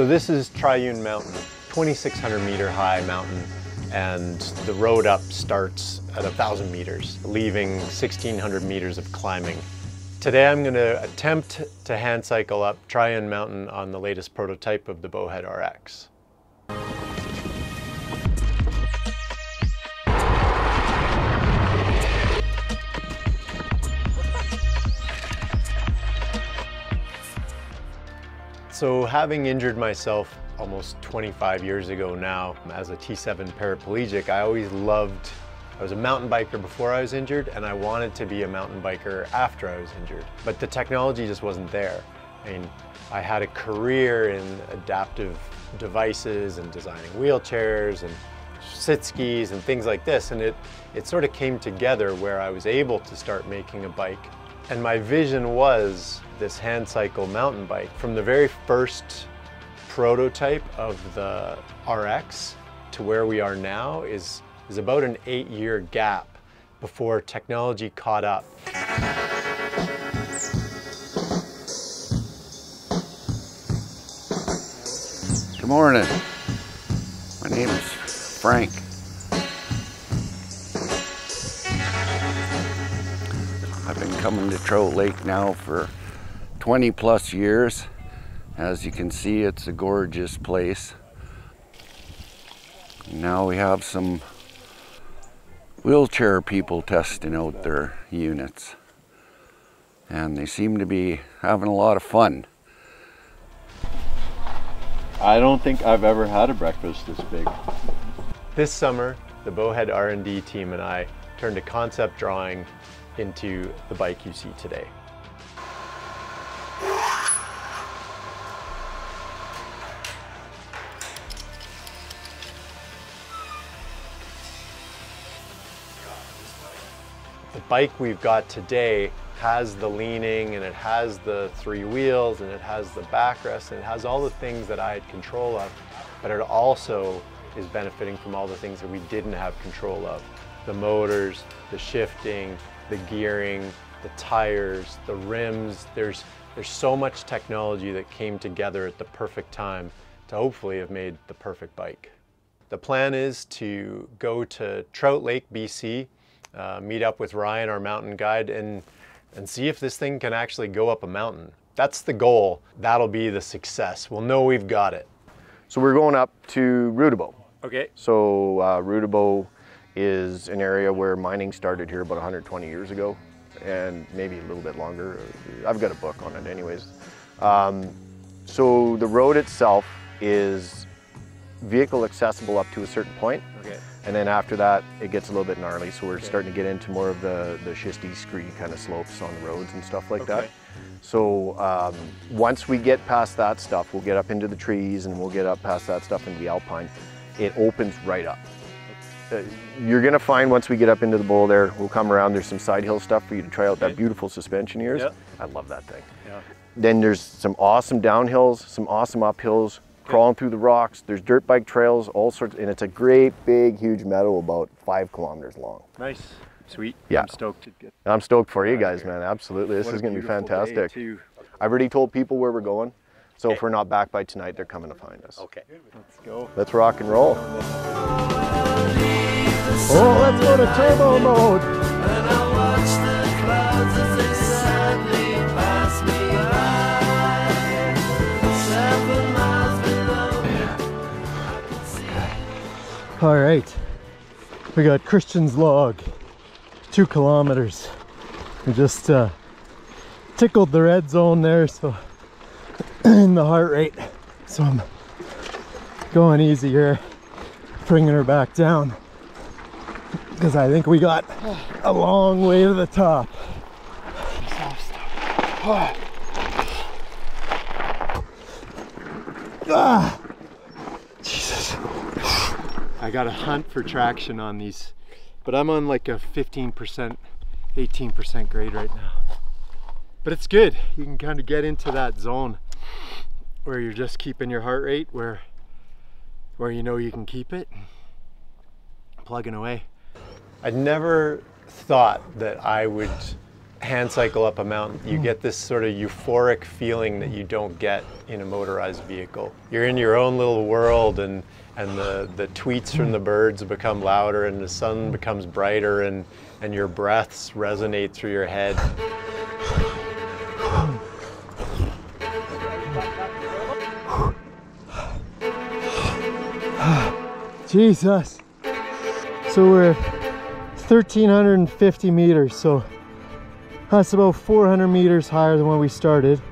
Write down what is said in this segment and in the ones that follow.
So this is Triune Mountain, 2,600 meter high mountain, and the road up starts at 1,000 meters, leaving 1,600 meters of climbing. Today I'm going to attempt to hand cycle up Triune Mountain on the latest prototype of the Bowhead RX. So having injured myself almost 25 years ago now as a T7 paraplegic, I always loved, I was a mountain biker before I was injured and I wanted to be a mountain biker after I was injured. But the technology just wasn't there. I mean, I had a career in adaptive devices and designing wheelchairs and sit skis and things like this and it, it sort of came together where I was able to start making a bike. And my vision was this hand cycle mountain bike. From the very first prototype of the RX to where we are now is, is about an eight year gap before technology caught up. Good morning. My name is Frank. I've been coming to Trout Lake now for 20 plus years. As you can see, it's a gorgeous place. Now we have some wheelchair people testing out their units. And they seem to be having a lot of fun. I don't think I've ever had a breakfast this big. This summer, the Bowhead R&D team and I turned a concept drawing into the bike you see today. Bike we've got today has the leaning and it has the three wheels and it has the backrest and it has all the things that I had control of, but it also is benefiting from all the things that we didn't have control of. The motors, the shifting, the gearing, the tires, the rims. There's, there's so much technology that came together at the perfect time to hopefully have made the perfect bike. The plan is to go to Trout Lake, BC, uh, meet up with Ryan, our mountain guide, and, and see if this thing can actually go up a mountain. That's the goal. That'll be the success. We'll know we've got it. So we're going up to Rudabo. Okay. So uh, Rudabo is an area where mining started here about 120 years ago and maybe a little bit longer. I've got a book on it anyways. Um, so the road itself is vehicle accessible up to a certain point. Okay. And then after that, it gets a little bit gnarly. So we're okay. starting to get into more of the, the schisty, scree kind of slopes on the roads and stuff like okay. that. So um, once we get past that stuff, we'll get up into the trees and we'll get up past that stuff into the alpine. It opens right up. Uh, you're gonna find once we get up into the bowl there, we'll come around, there's some side hill stuff for you to try out okay. that beautiful suspension ears. Yep. I love that thing. Yeah. Then there's some awesome downhills, some awesome uphills, crawling through the rocks. There's dirt bike trails, all sorts, and it's a great big huge meadow about five kilometers long. Nice. Sweet. Yeah. I'm stoked to get. I'm stoked for you guys, man. Absolutely. This what is going to be fantastic. I've already told people where we're going. So okay. if we're not back by tonight, they're coming to find us. Okay. Let's go. Let's rock and roll. Oh, let's go to turbo mode. All right, we got Christian's log, two kilometers. We just uh, tickled the red zone there, so in the heart rate. So I'm going easy here, bringing her back down because I think we got a long way to the top. Ah. I got to hunt for traction on these, but I'm on like a 15%, 18% grade right now. But it's good. You can kind of get into that zone where you're just keeping your heart rate where where you know you can keep it plugging away. I never thought that I would hand cycle up a mountain, you mm. get this sort of euphoric feeling that you don't get in a motorized vehicle. You're in your own little world and and the, the tweets from the birds become louder and the sun becomes brighter and, and your breaths resonate through your head. Jesus. So we're 1,350 meters, so that's about 400 meters higher than when we started.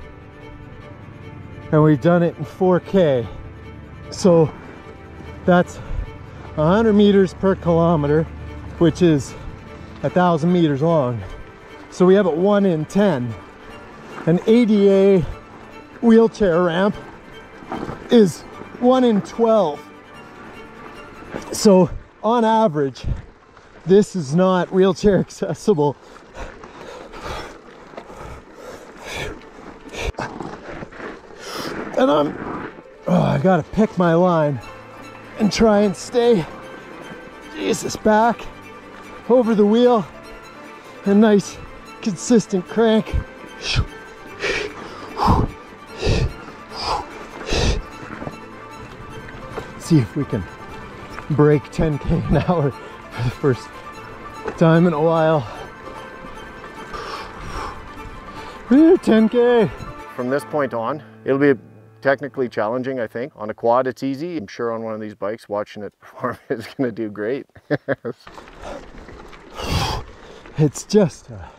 And we've done it in 4K. So that's 100 meters per kilometer, which is a thousand meters long. So we have it one in 10. An ADA wheelchair ramp is one in 12. So on average, this is not wheelchair accessible. And I'm, oh, I gotta pick my line and try and stay, Jesus, back over the wheel. A nice consistent crank. See if we can break 10k an hour for the first time in a while. Woo, 10k. From this point on, it'll be technically challenging, I think. On a quad, it's easy. I'm sure on one of these bikes, watching it perform is gonna do great. it's just a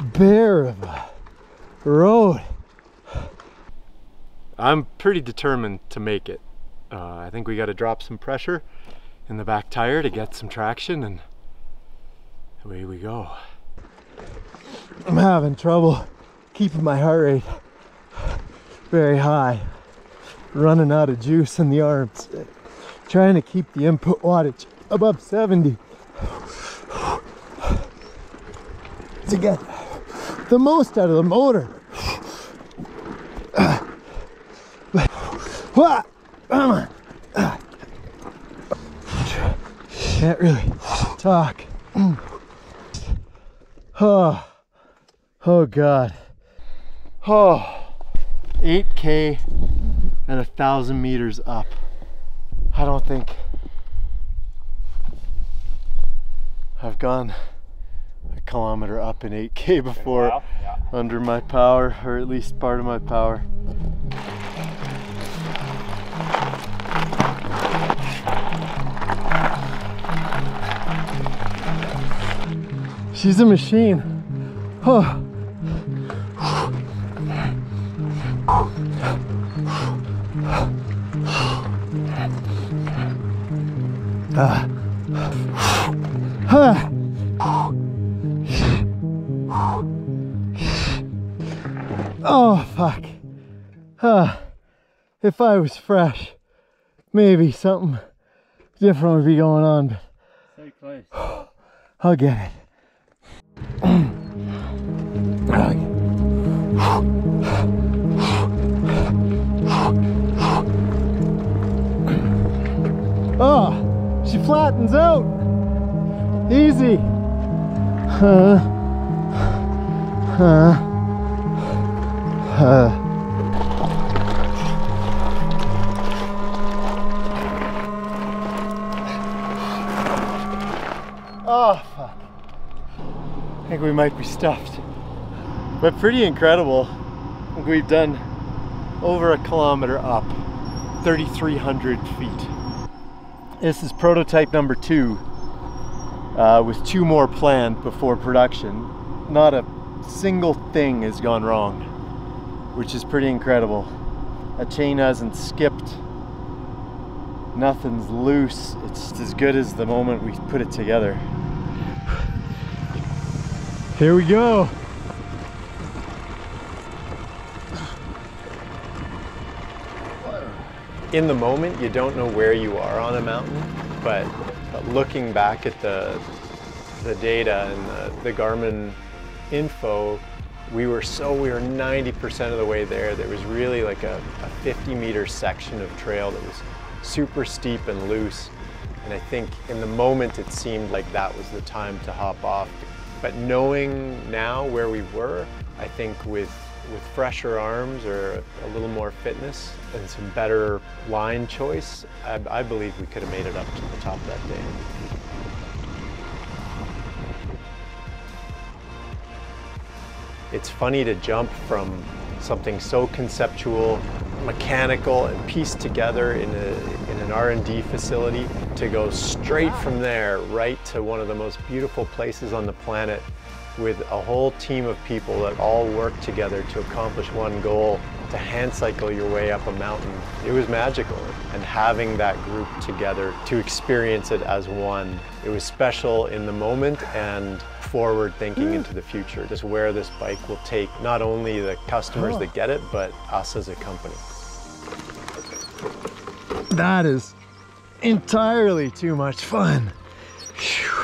bear of a road. I'm pretty determined to make it. Uh, I think we got to drop some pressure in the back tire to get some traction and away we go. I'm having trouble keeping my heart rate very high. Running out of juice in the arms. Trying to keep the input wattage above 70. To get the most out of the motor. What? Come on. Can't really talk. Oh, oh God. Oh, 8K and a thousand meters up. I don't think I've gone a kilometer up in 8K before under my power, or at least part of my power. She's a machine. Oh. Ah. Ah. Oh, fuck. Ah. If I was fresh, maybe something different would be going on, but So close. I'll get it. Oh, flattens out. Easy. Huh. Huh. Huh. Oh, fuck. I think we might be stuffed. But pretty incredible. We've done over a kilometer up, 3,300 feet. This is prototype number two, uh, with two more planned before production. Not a single thing has gone wrong, which is pretty incredible. A chain hasn't skipped, nothing's loose. It's as good as the moment we put it together. Here we go. In the moment, you don't know where you are on a mountain, but, but looking back at the, the data and the, the Garmin info, we were so, we were 90% of the way there. There was really like a, a 50 meter section of trail that was super steep and loose. And I think in the moment it seemed like that was the time to hop off. But knowing now where we were, I think with with fresher arms or a little more fitness and some better line choice, I, I believe we could have made it up to the top that day. It's funny to jump from something so conceptual, mechanical, and pieced together in, a, in an R&D facility to go straight from there right to one of the most beautiful places on the planet with a whole team of people that all work together to accomplish one goal, to hand cycle your way up a mountain. It was magical. And having that group together to experience it as one, it was special in the moment and forward thinking hmm. into the future, just where this bike will take not only the customers that get it, but us as a company. That is entirely too much fun. Whew.